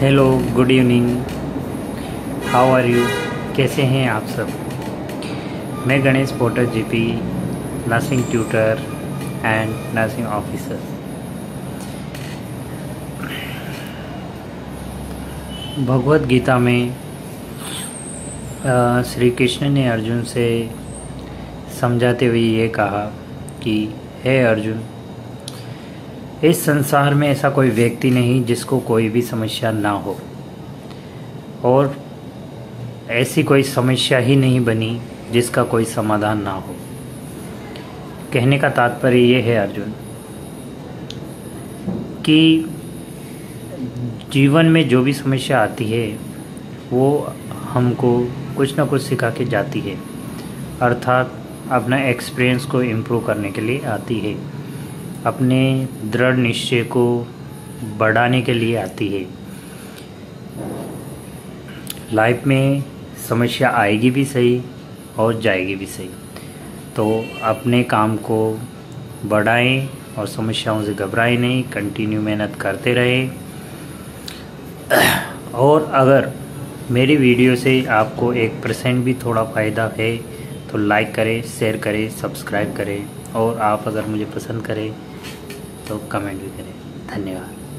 Hello good evening how are you कैसे हैं आप सब? मैं Ganesh Potar GP nursing tutor and nursing officer Bhagavad Gita में श्री कृष्ण ने अर्जुन से समझाते हुए ये कहा कि, हे अर्जुन इस संसार में ऐसा कोई व्यक्ति नहीं जिसको कोई भी समस्या ना हो। और ऐसी कोई समस्या ही नहीं बनी जिसका कोई समाधान ना हो। कहने का तात्पर्य ये है, अर्जुन, कि जीवन में जो भी समस्या आती है, वो हमको कुछ ना कुछ सिखा के जाती है। अर्थात अपना एक्सपीरियंस को इम्प्रूव करने के लिए आती है। अपने दृढ़ निश्चय को बढ़ाने के लिए आती है। लाइफ में समस्या आएगी भी सही और जाएगी भी सही। तो अपने काम को बढ़ाएँ और समस्याओं से घबराएँ नहीं कंटिन्यू मेहनत करते रहें। और अगर मेरी वीडियो से आपको एक परसेंट भी थोड़ा फ़ायदा है तो लाइक करें शेयर करें सब्सक्राइब करें। और आप अगर मुझे पसंद करें तो कमेंट भी करें। धन्यवाद।